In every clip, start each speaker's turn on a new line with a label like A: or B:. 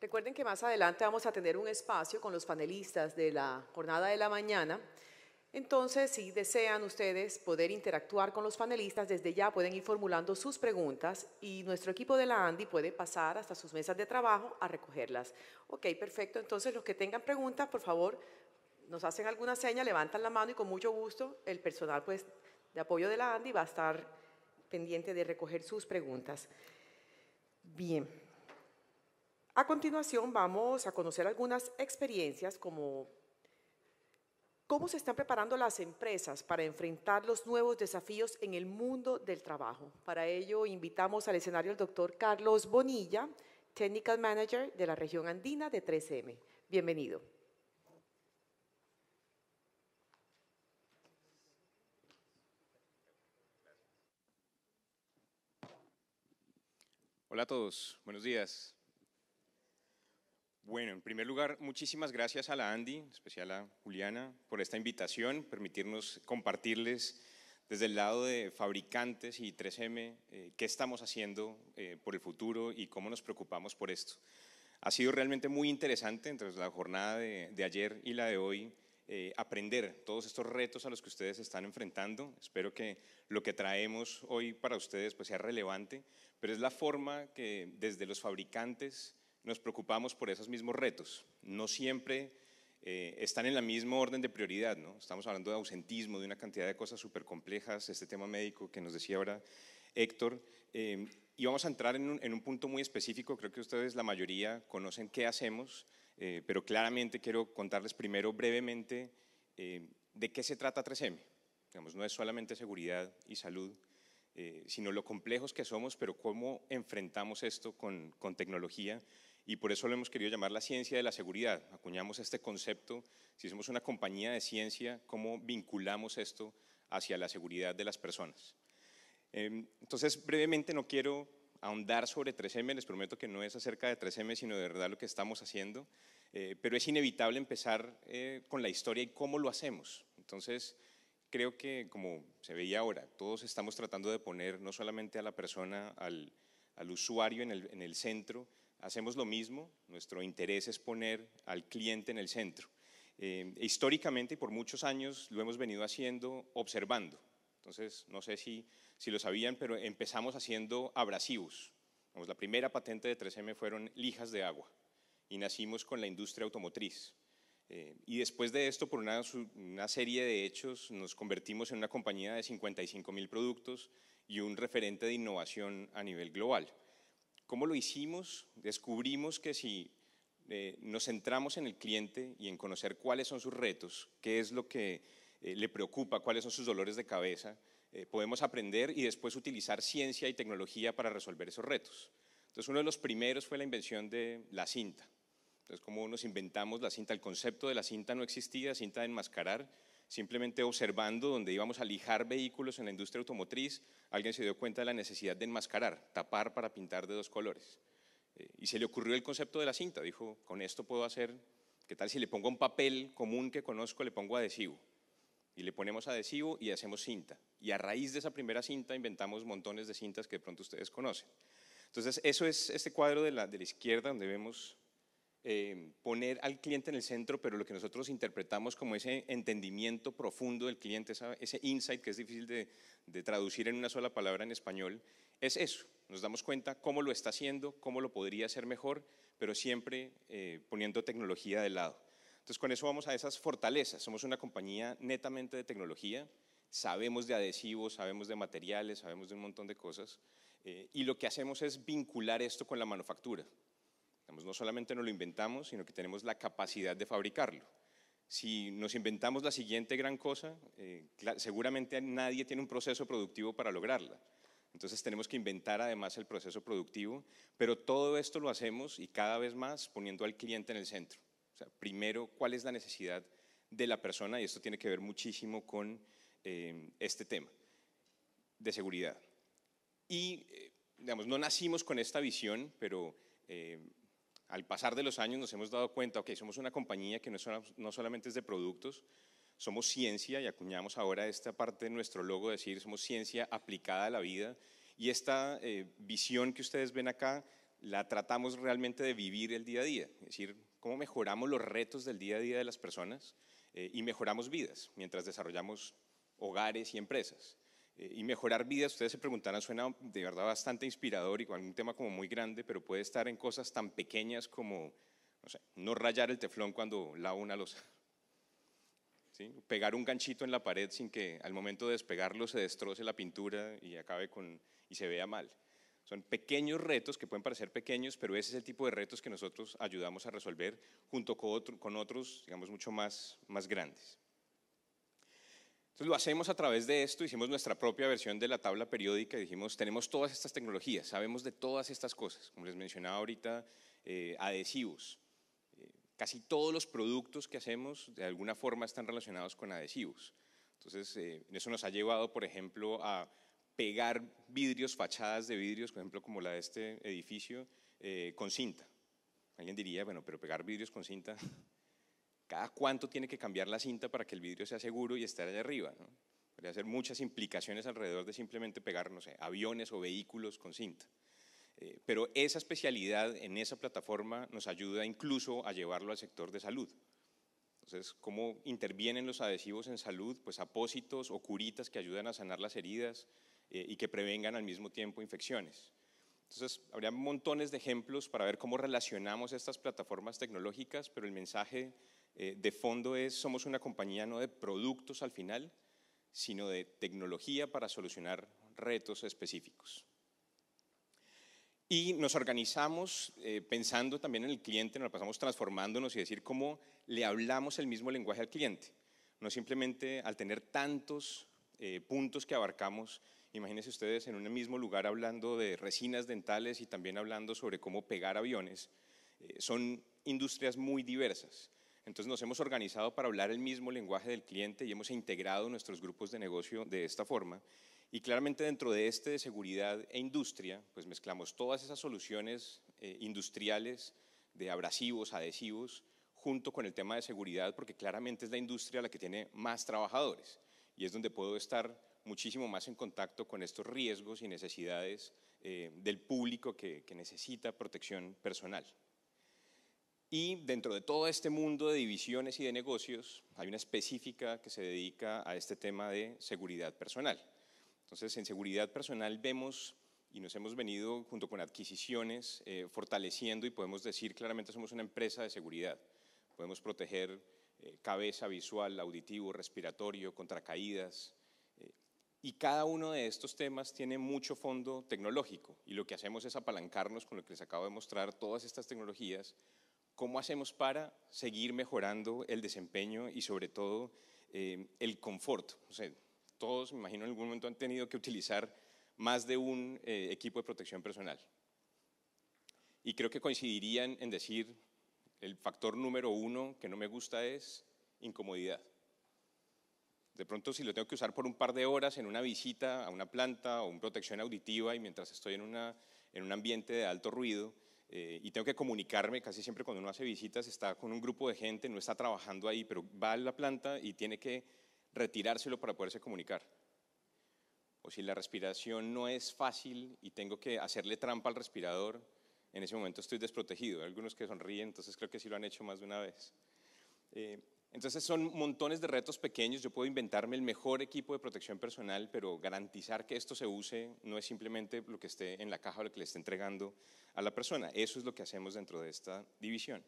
A: Recuerden que más adelante vamos a tener un espacio con los panelistas de la jornada de la mañana. Entonces, si desean ustedes poder interactuar con los panelistas, desde ya pueden ir formulando sus preguntas y nuestro equipo de la ANDI puede pasar hasta sus mesas de trabajo a recogerlas. Ok, perfecto. Entonces, los que tengan preguntas, por favor, nos hacen alguna seña, levantan la mano y con mucho gusto el personal pues, de apoyo de la ANDI va a estar pendiente de recoger sus preguntas. Bien. A continuación vamos a conocer algunas experiencias como cómo se están preparando las empresas para enfrentar los nuevos desafíos en el mundo del trabajo. Para ello invitamos al escenario al doctor Carlos Bonilla, Technical Manager de la región andina de 3M. Bienvenido.
B: Hola a todos, buenos días. Bueno, en primer lugar, muchísimas gracias a la Andy, en especial a Juliana, por esta invitación, permitirnos compartirles desde el lado de fabricantes y 3M eh, qué estamos haciendo eh, por el futuro y cómo nos preocupamos por esto. Ha sido realmente muy interesante entre la jornada de, ayer y la de hoy eh, aprender todos estos retos a los que ustedes están enfrentando. Espero que lo que traemos hoy para ustedes pues, sea relevante pero es la forma que desde los fabricantes nos preocupamos por esos mismos retos. No siempre eh, están en la misma orden de prioridad, ¿no? Estamos hablando de ausentismo, de una cantidad de cosas súper complejas, este tema médico que nos decía ahora Héctor, eh, y vamos a entrar en un, punto muy específico, creo que ustedes la mayoría conocen qué hacemos, eh, pero claramente quiero contarles primero brevemente de qué se trata 3M. Digamos, no es solamente seguridad y salud, eh, sino lo complejos que somos, pero cómo enfrentamos esto con, tecnología. Y por eso lo hemos querido llamar la ciencia de la seguridad. Acuñamos este concepto, si somos una compañía de ciencia, cómo vinculamos esto hacia la seguridad de las personas. Em, entonces, brevemente no quiero ahondar sobre 3M, les prometo que no es acerca de 3M, sino de verdad lo que estamos haciendo, eh, pero es inevitable empezar eh, con la historia y cómo lo hacemos. Entonces, creo que, como se veía ahora, todos estamos tratando de poner no solamente a la persona, al, usuario en el, centro, hacemos lo mismo, nuestro interés es poner al cliente en el centro. Eh, históricamente y por muchos años lo hemos venido haciendo observando. Entonces, no sé si, si lo sabían, pero empezamos haciendo abrasivos. la primera patente de 3M fueron lijas de agua y nacimos con la industria automotriz. Eh, y después de esto, por una, serie de hechos, nos convertimos en una compañía de 55 mil productos y un referente de innovación a nivel global. ¿Cómo lo hicimos? Descubrimos que si eh, nos centramos en el cliente y en conocer cuáles son sus retos, qué es lo que eh, le preocupa, cuáles son sus dolores de cabeza, podemos aprender y después utilizar ciencia y tecnología para resolver esos retos. Entonces, uno de los primeros fue la invención de la cinta. Entonces, como nos inventamos la cinta, el concepto de la cinta no existía, cinta de enmascarar, simplemente observando donde íbamos a lijar vehículos en la industria automotriz, alguien se dio cuenta de la necesidad de enmascarar, tapar para pintar de dos colores. Eh, y se le ocurrió el concepto de la cinta, dijo, con esto puedo hacer, ¿qué tal si le pongo un papel común que conozco, le pongo adhesivo? Y le ponemos adhesivo y hacemos cinta. Y a raíz de esa primera cinta inventamos montones de cintas que de pronto ustedes conocen. Entonces, eso es este cuadro de la, de la izquierda donde vemos eh, poner al cliente en el centro, pero lo que nosotros interpretamos como ese entendimiento profundo del cliente, ese insight que es difícil de, traducir en una sola palabra en español, es eso. Nos damos cuenta cómo lo está haciendo, cómo lo podría hacer mejor, pero siempre eh, poniendo tecnología de lado. Entonces, con eso vamos a esas fortalezas. Somos una compañía netamente de tecnología, sabemos de adhesivos, sabemos de materiales, sabemos de un montón de cosas, eh, y lo que hacemos es vincular esto con la manufactura no solamente nos lo inventamos, sino que tenemos la capacidad de fabricarlo. Si nos inventamos la siguiente gran cosa, eh, seguramente nadie tiene un proceso productivo para lograrla. Entonces tenemos que inventar además el proceso productivo, pero todo esto lo hacemos y cada vez más poniendo al cliente en el centro. Primero, ¿cuál es la necesidad de la persona? Y esto tiene que ver muchísimo con eh, este tema de seguridad. Y, eh, digamos, no nacimos con esta visión, pero al pasar de los años nos hemos dado cuenta, ok, somos una compañía que no, solamente es de productos, somos ciencia y acuñamos ahora esta parte de nuestro logo, decir, somos ciencia aplicada a la vida. Y esta eh, visión que ustedes ven acá la tratamos realmente de vivir el día a día, es decir, cómo mejoramos los retos del día a día de las personas eh, y mejoramos vidas mientras desarrollamos hogares y empresas. Eh, y mejorar vidas, ustedes se preguntarán, suena de verdad bastante inspirador y con un tema como muy grande, pero puede estar en cosas tan pequeñas como, no rayar el teflón cuando lavo una losa. ¿Sí? Pegar un ganchito en la pared sin que al momento de despegarlo se destroce la pintura y acabe con, y se vea mal. Son pequeños retos que pueden parecer pequeños, pero ese es el tipo de retos que nosotros ayudamos a resolver junto con, con otros, digamos, mucho más, más grandes. Entonces lo hacemos a través de esto, hicimos nuestra propia versión de la tabla periódica y dijimos, tenemos todas estas tecnologías, sabemos de todas estas cosas, como les mencionaba ahorita, eh, adhesivos. Eh, casi todos los productos que hacemos de alguna forma están relacionados con adhesivos. Entonces, eh, eso nos ha llevado, por ejemplo, a pegar vidrios, fachadas de vidrios, por ejemplo, como la de este edificio, eh, con cinta. Alguien diría, bueno, pero pegar vidrios con cinta, ¿cada cuánto tiene que cambiar la cinta para que el vidrio sea seguro y estar allá arriba? ¿no? Podría hacer muchas implicaciones alrededor de simplemente pegar, no sé, aviones o vehículos con cinta. Eh, pero esa especialidad en esa plataforma nos ayuda incluso a llevarlo al sector de salud. Entonces, ¿cómo intervienen los adhesivos en salud? Pues apósitos o curitas que ayudan a sanar las heridas, eh, y que prevengan al mismo tiempo infecciones. Entonces, habría montones de ejemplos para ver cómo relacionamos estas plataformas tecnológicas, pero el mensaje eh, de fondo es, somos una compañía no de productos al final, sino de tecnología para solucionar retos específicos. Y nos organizamos eh, pensando también en el cliente, nos pasamos transformándonos y decir cómo le hablamos el mismo lenguaje al cliente. No simplemente al tener tantos puntos que abarcamos, Imagínense ustedes en un mismo lugar hablando de resinas dentales y también hablando sobre cómo pegar aviones. Eh, son industrias muy diversas. Entonces nos hemos organizado para hablar el mismo lenguaje del cliente y hemos integrado nuestros grupos de negocio de esta forma. Y claramente dentro de este de seguridad e industria, pues mezclamos todas esas soluciones eh, industriales de abrasivos, adhesivos, junto con el tema de seguridad, porque claramente es la industria la que tiene más trabajadores y es donde puedo estar muchísimo más en contacto con estos riesgos y necesidades eh, del público que, necesita protección personal. Y dentro de todo este mundo de divisiones y de negocios, hay una específica que se dedica a este tema de seguridad personal. Entonces, en seguridad personal vemos y nos hemos venido junto con adquisiciones eh, fortaleciendo y podemos decir claramente somos una empresa de seguridad. Podemos proteger eh, cabeza, visual, auditivo, respiratorio, contra caídas, y cada uno de estos temas tiene mucho fondo tecnológico y lo que hacemos es apalancarnos con lo que les acabo de mostrar, todas estas tecnologías, cómo hacemos para seguir mejorando el desempeño y sobre todo eh, el confort. O sea, todos, me imagino, en algún momento han tenido que utilizar más de un eh, equipo de protección personal. Y creo que coincidirían en decir, el factor número uno que no me gusta es incomodidad. De pronto si lo tengo que usar por un par de horas en una visita a una planta o una protección auditiva y mientras estoy en, una, en un ambiente de alto ruido eh, y tengo que comunicarme, casi siempre cuando uno hace visitas está con un grupo de gente, no está trabajando ahí, pero va a la planta y tiene que retirárselo para poderse comunicar. O si la respiración no es fácil y tengo que hacerle trampa al respirador, en ese momento estoy desprotegido. Hay algunos que sonríen, entonces creo que sí lo han hecho más de una vez. Eh, entonces son montones de retos pequeños. Yo puedo inventarme el mejor equipo de protección personal, pero garantizar que esto se use no es simplemente lo que esté en la caja o lo que le esté entregando a la persona. Eso es lo que hacemos dentro de esta división.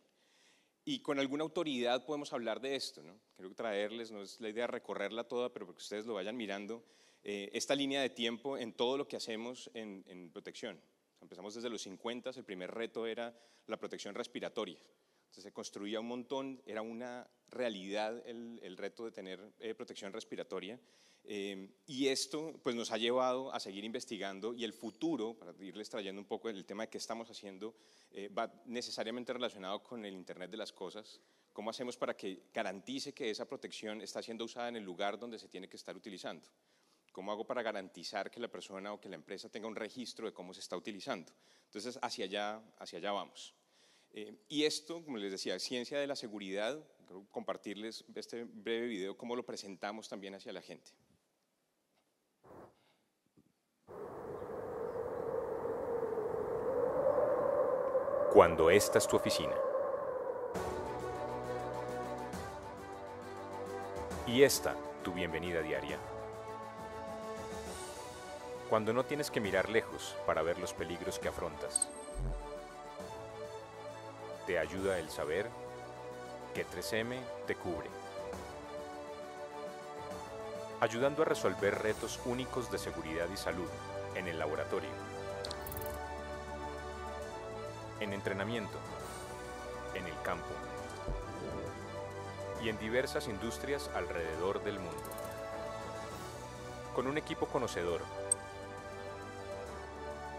B: Y con alguna autoridad podemos hablar de esto. ¿no? Quiero traerles, no es la idea recorrerla toda, pero que ustedes lo vayan mirando, eh, esta línea de tiempo en todo lo que hacemos en, en protección. Empezamos desde los 50, el primer reto era la protección respiratoria. Entonces se construía un montón, era una realidad el, reto de tener eh, protección respiratoria. Eh, y esto pues, nos ha llevado a seguir investigando y el futuro, para irles trayendo un poco el tema de qué estamos haciendo, eh, va necesariamente relacionado con el Internet de las Cosas. ¿Cómo hacemos para que garantice que esa protección está siendo usada en el lugar donde se tiene que estar utilizando? ¿Cómo hago para garantizar que la persona o que la empresa tenga un registro de cómo se está utilizando? Entonces, hacia allá, hacia allá vamos. Eh, y esto, como les decía, ciencia de la seguridad, compartirles este breve video, cómo lo presentamos también hacia la gente.
C: cuando esta es tu oficina. Y esta, tu bienvenida diaria. Cuando no tienes que mirar lejos para ver los peligros que afrontas. Te ayuda el saber que 3M te cubre. Ayudando a resolver retos únicos de seguridad y salud en el laboratorio en entrenamiento, en el campo y en diversas industrias alrededor del mundo. Con un equipo conocedor,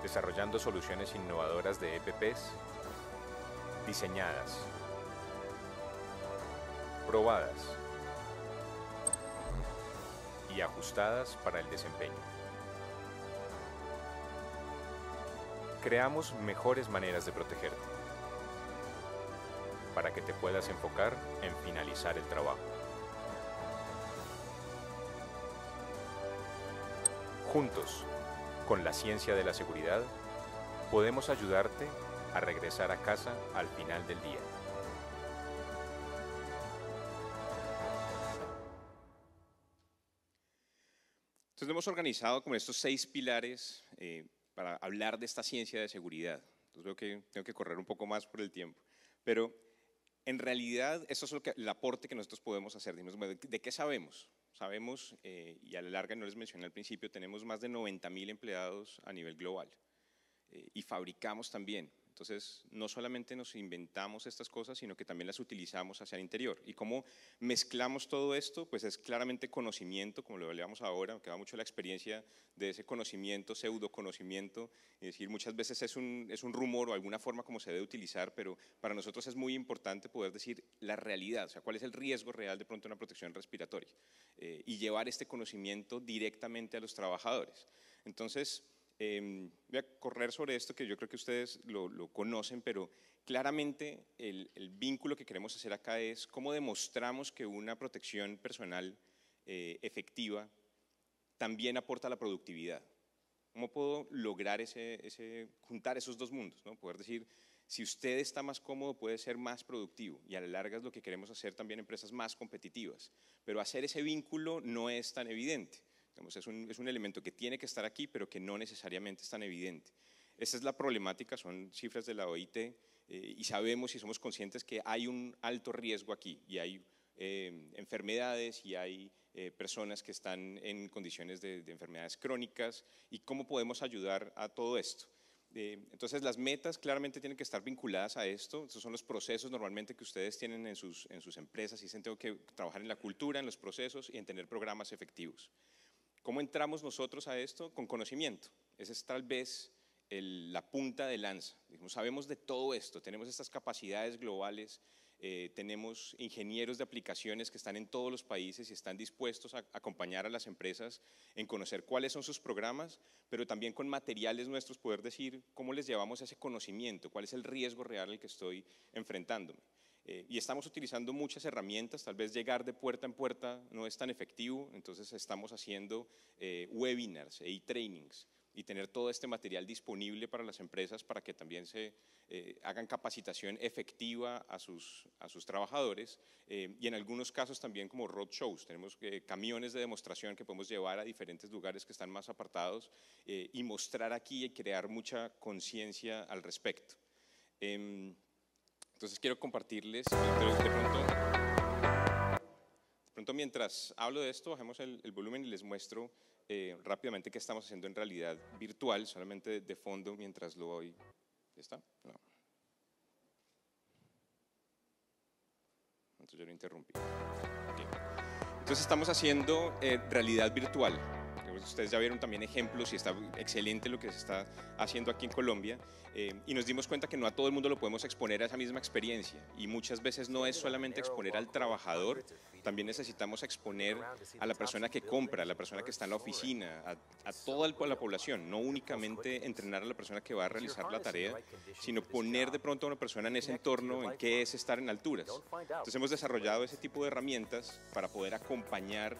C: desarrollando soluciones innovadoras de EPPs, diseñadas, probadas y ajustadas para el desempeño. creamos mejores maneras de protegerte para que te puedas enfocar en finalizar el trabajo. Juntos, con la ciencia de la seguridad, podemos ayudarte a regresar a casa al final del día.
B: Entonces hemos organizado como estos seis pilares eh, para hablar de esta ciencia de seguridad. Entonces veo que tengo que correr un poco más por el tiempo. Pero en realidad, eso es lo que, el aporte que nosotros podemos hacer. ¿De qué sabemos? Sabemos, eh, y a la larga no les mencioné al principio, tenemos más de 90 mil empleados a nivel global. Eh, y fabricamos también. Entonces, no solamente nos inventamos estas cosas, sino que también las utilizamos hacia el interior. ¿Y cómo mezclamos todo esto? Pues es claramente conocimiento, como lo hablábamos ahora, que va mucho la experiencia de ese conocimiento, pseudo conocimiento, es decir, muchas veces es un, es un rumor o alguna forma como se debe utilizar, pero para nosotros es muy importante poder decir la realidad, o sea, cuál es el riesgo real de pronto una protección respiratoria eh, y llevar este conocimiento directamente a los trabajadores. Entonces, Em, voy a correr sobre esto que yo creo que ustedes lo, conocen, pero claramente el, vínculo que queremos hacer acá es cómo demostramos que una protección personal eh, efectiva también aporta la productividad. ¿Cómo puedo lograr ese, juntar esos dos mundos? ¿no? Poder decir, si usted está más cómodo, puede ser más productivo y a la larga es lo que queremos hacer también empresas más competitivas. Pero hacer ese vínculo no es tan evidente es, un, elemento que tiene que estar aquí, pero que no necesariamente es tan evidente. Esta es la problemática, son cifras de la OIT eh, y sabemos y somos conscientes que hay un alto riesgo aquí y hay eh, enfermedades y hay eh, personas que están en condiciones de, enfermedades crónicas y cómo podemos ayudar a todo esto. entonces las metas claramente tienen que estar vinculadas a esto, estos son los procesos normalmente que ustedes tienen en sus, en sus empresas y dicen tengo que trabajar en la cultura, en los procesos y en tener programas efectivos. ¿Cómo entramos nosotros a esto? Con conocimiento. Esa es tal vez la punta de lanza. sabemos de todo esto, tenemos estas capacidades globales, eh, tenemos ingenieros de aplicaciones que están en todos los países y están dispuestos a acompañar a las empresas en conocer cuáles son sus programas, pero también con materiales nuestros poder decir cómo les llevamos ese conocimiento, cuál es el riesgo real al que estoy enfrentándome. Eh, y estamos utilizando muchas herramientas, tal vez llegar de puerta en puerta no es tan efectivo, entonces estamos haciendo eh, webinars e trainings y tener todo este material disponible para las empresas para que también se eh, hagan capacitación efectiva a sus, a sus trabajadores y en algunos casos también como road shows, tenemos camiones de demostración que podemos llevar a diferentes lugares que están más apartados y mostrar aquí y crear mucha conciencia al respecto. Entonces quiero compartirles, de pronto, pronto mientras hablo de esto, bajemos el, volumen y les muestro eh, rápidamente qué estamos haciendo en realidad virtual, solamente de fondo mientras lo voy. ¿Ya está? No. Entonces yo lo interrumpí. Entonces estamos haciendo eh, realidad virtual. Ustedes ya vieron también ejemplos y está excelente lo que se está haciendo aquí en Colombia. Eh, y nos dimos cuenta que no a todo el mundo lo podemos exponer a esa misma experiencia. Y muchas veces no es solamente exponer al trabajador, también necesitamos exponer a la persona que compra, a la persona que está en la oficina, a, toda la población. No únicamente entrenar a la persona que va a realizar la tarea, sino poner de pronto a una persona en ese entorno en qué es estar en alturas. Entonces hemos desarrollado ese tipo de herramientas para poder acompañar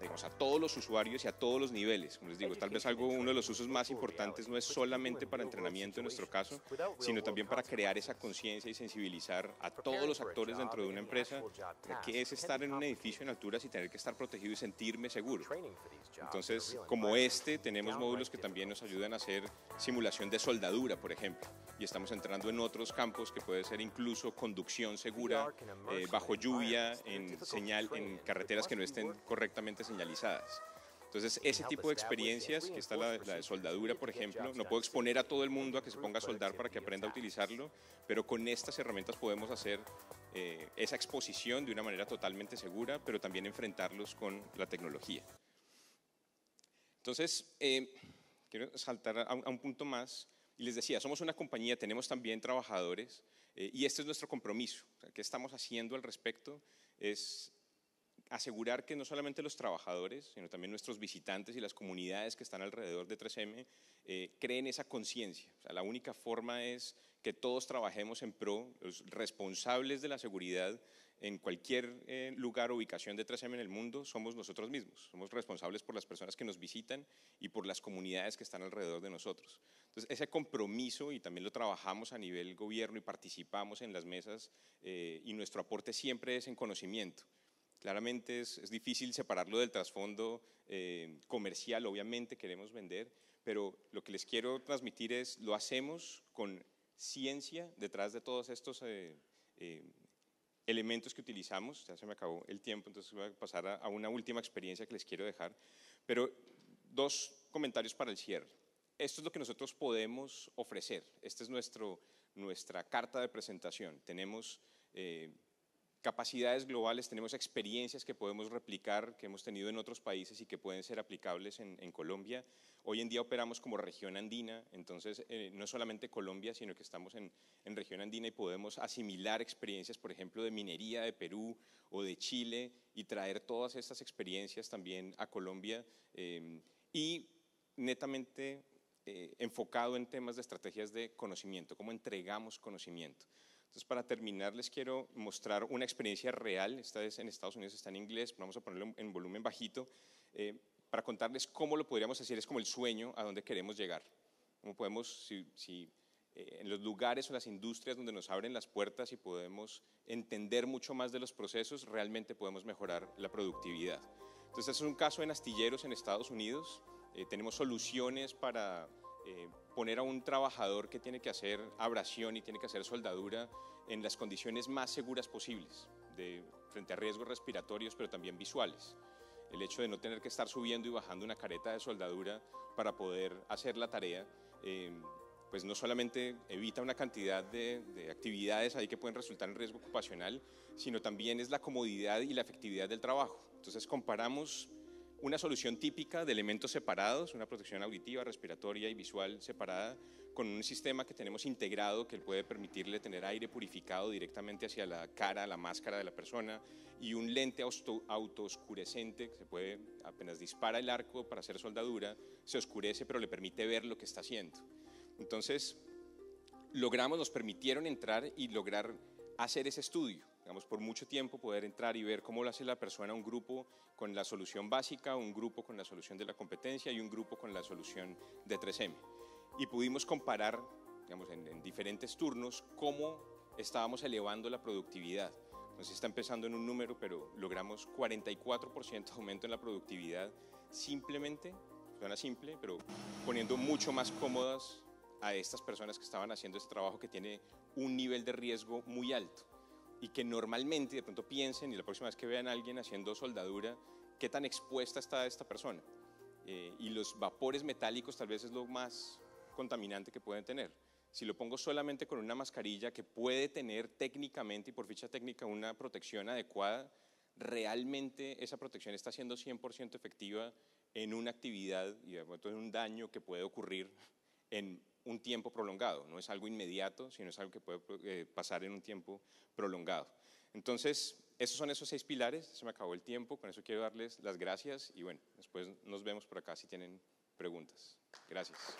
B: digamos, a todos los usuarios y a todos los niveles. Como les digo, tal vez algo, uno de los usos más importantes no es solamente para entrenamiento en nuestro caso, sino también para crear esa conciencia y sensibilizar a todos los actores dentro de una empresa de qué es estar en un edificio en alturas y tener que estar protegido y sentirme seguro. Entonces, como este, tenemos módulos que también nos ayudan a hacer simulación de soldadura, por ejemplo, y estamos entrando en otros campos que puede ser incluso conducción segura eh, bajo lluvia, en señal, en carreteras que no estén correctamente señalizadas. Entonces, ese tipo de experiencias, que está la, de soldadura, por ejemplo, no puedo exponer a todo el mundo a que se ponga a soldar para que aprenda a utilizarlo, pero con estas herramientas podemos hacer eh, esa exposición de una manera totalmente segura, pero también enfrentarlos con la tecnología. Entonces, eh, quiero saltar a un, punto más y les decía, somos una compañía, tenemos también trabajadores eh, y este es nuestro compromiso. ¿Qué estamos haciendo al respecto? Es asegurar que no solamente los trabajadores, sino también nuestros visitantes y las comunidades que están alrededor de 3M eh, creen esa conciencia. la única forma es que todos trabajemos en pro, los responsables de la seguridad en cualquier eh, lugar o ubicación de 3M en el mundo somos nosotros mismos. Somos responsables por las personas que nos visitan y por las comunidades que están alrededor de nosotros. Entonces, ese compromiso, y también lo trabajamos a nivel gobierno y participamos en las mesas, eh, y nuestro aporte siempre es en conocimiento. Claramente es, difícil separarlo del trasfondo eh, comercial, obviamente queremos vender, pero lo que les quiero transmitir es, lo hacemos con ciencia detrás de todos estos eh, eh, elementos que utilizamos. Ya se me acabó el tiempo, entonces voy a pasar a, una última experiencia que les quiero dejar. Pero dos comentarios para el cierre. Esto es lo que nosotros podemos ofrecer. Esta es nuestro, nuestra carta de presentación. Tenemos capacidades globales, tenemos experiencias que podemos replicar, que hemos tenido en otros países y que pueden ser aplicables en, Colombia. Hoy en día operamos como región andina, entonces eh, no solamente Colombia, sino que estamos en, región andina y podemos asimilar experiencias, por ejemplo, de minería de Perú o de Chile y traer todas estas experiencias también a Colombia eh, y netamente eh, enfocado en temas de estrategias de conocimiento, cómo entregamos conocimiento. Entonces, para terminar, les quiero mostrar una experiencia real. Esta vez en Estados Unidos está en inglés, vamos a ponerlo en volumen bajito, eh, para contarles cómo lo podríamos hacer. Es como el sueño a donde queremos llegar. Cómo podemos, si, eh, en los lugares o las industrias donde nos abren las puertas y podemos entender mucho más de los procesos, realmente podemos mejorar la productividad. Entonces, este es un caso en astilleros en Estados Unidos. Eh, tenemos soluciones para eh, poner a un trabajador que tiene que hacer abrasión y tiene que hacer soldadura en las condiciones más seguras posibles, de, frente a riesgos respiratorios, pero también visuales. El hecho de no tener que estar subiendo y bajando una careta de soldadura para poder hacer la tarea, eh, pues no solamente evita una cantidad de, de, actividades ahí que pueden resultar en riesgo ocupacional, sino también es la comodidad y la efectividad del trabajo. Entonces comparamos una solución típica de elementos separados, una protección auditiva, respiratoria y visual separada, con un sistema que tenemos integrado que puede permitirle tener aire purificado directamente hacia la cara, la máscara de la persona, y un lente autooscurecente que se puede, apenas dispara el arco para hacer soldadura, se oscurece, pero le permite ver lo que está haciendo. Entonces, logramos, nos permitieron entrar y lograr hacer ese estudio digamos, por mucho tiempo poder entrar y ver cómo lo hace la persona, un grupo con la solución básica, un grupo con la solución de la competencia y un grupo con la solución de 3M. Y pudimos comparar, digamos, en, diferentes turnos cómo estábamos elevando la productividad. Entonces está empezando en un número, pero logramos 44% aumento en la productividad simplemente, suena simple, pero poniendo mucho más cómodas a estas personas que estaban haciendo este trabajo que tiene un nivel de riesgo muy alto y que normalmente de pronto piensen y la próxima vez que vean a alguien haciendo soldadura, qué tan expuesta está esta persona. Eh, y los vapores metálicos tal vez es lo más contaminante que pueden tener. Si lo pongo solamente con una mascarilla que puede tener técnicamente y por ficha técnica una protección adecuada, realmente esa protección está siendo 100% efectiva en una actividad y de en un daño que puede ocurrir en un tiempo prolongado. No es algo inmediato, sino es algo que puede eh, pasar en un tiempo prolongado. Entonces, esos son esos seis pilares. Se me acabó el tiempo, con eso quiero darles las gracias y bueno, después nos vemos por acá si tienen preguntas. Gracias.